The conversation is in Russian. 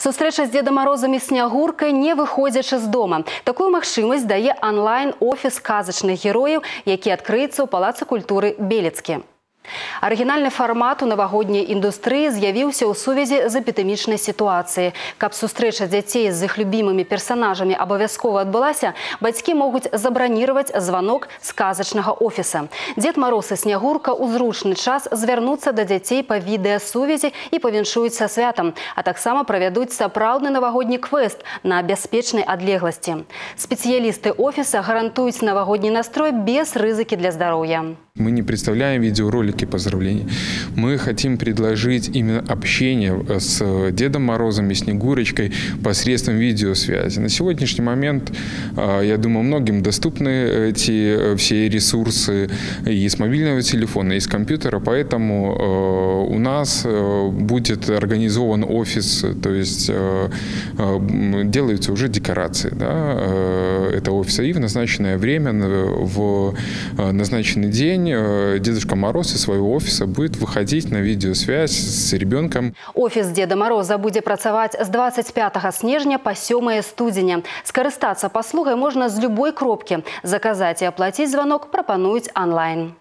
Сустрэча з Дедом Морозом і снягуркай, не выходзячы з дома. Такую магчымасць дае онлайн-офіс казачных герояў, які адкрыецца ў палацы культуры Белецкі. Арыгінальны фармат у навагодняй індустрыі з'явіўся ў сувязі з эпідэмічнай сітуацыяй. Каб сустрэча дзяцей з іх любімымі персанажамі абавязкова адбылася, бацькі могуць забраніраваць званок з казачнага офіса. Дзед Мароз і снягурка ў зручны час звярнуцца да дзяцей па відэасувязі і павіншуюць са святам, а таксама правядуць сапраўдны навагодні квест на бяспечнай адлегласці. Спецыялісты офіса гарантуюць навагодні настрой без рызыкі для здароўя. Мы не представляем видеоролики поздравлений. Мы хотим предложить именно общение с Дедом Морозом и Снегурочкой посредством видеосвязи. На сегодняшний момент, а, я думаю, многим доступны эти э, все ресурсы и с мобильного телефона, и с компьютера, поэтому э, у нас э, будет организован офис, то есть делаются уже декорации да, это офиса и в назначенное время, в назначенный день день э, Дедушка Мороз из своего офиса будет выходить на видеосвязь с ребенком. Офис Деда Мороза будет працаваць с 25 снежня по 7 студзеня. Скарыстацца паслугай можно с любой кропки. Заказать и оплатить звонок прапануюць онлайн.